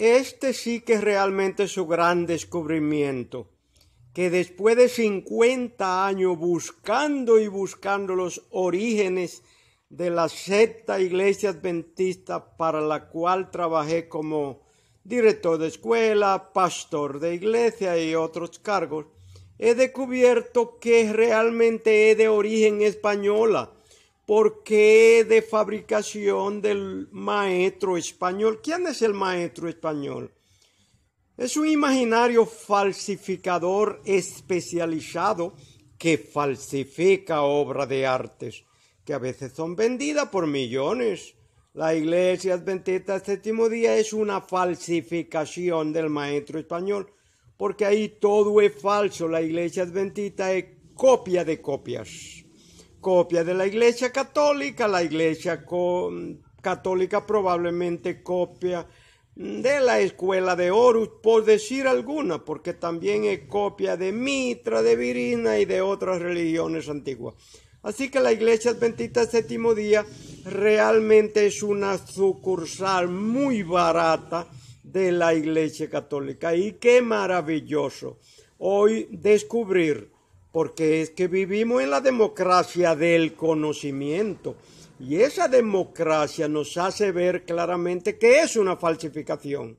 Este sí que es realmente su gran descubrimiento, que después de 50 años buscando y buscando los orígenes de la secta Iglesia Adventista para la cual trabajé como director de escuela, pastor de iglesia y otros cargos, he descubierto que realmente es de origen española, porque es de fabricación del maestro español. ¿Quién es el maestro español? Es un imaginario falsificador especializado que falsifica obras de artes que a veces son vendidas por millones. La iglesia adventista del séptimo día es una falsificación del maestro español, porque ahí todo es falso. La iglesia adventista es copia de copias. Copia de la iglesia católica, la iglesia católica probablemente copia de la escuela de Horus, por decir alguna, porque también es copia de Mitra, de Virina y de otras religiones antiguas. Así que la iglesia adventista séptimo día realmente es una sucursal muy barata de la iglesia católica. Y qué maravilloso hoy descubrir, porque es que vivimos en la democracia del conocimiento. Y esa democracia nos hace ver claramente que es una falsificación.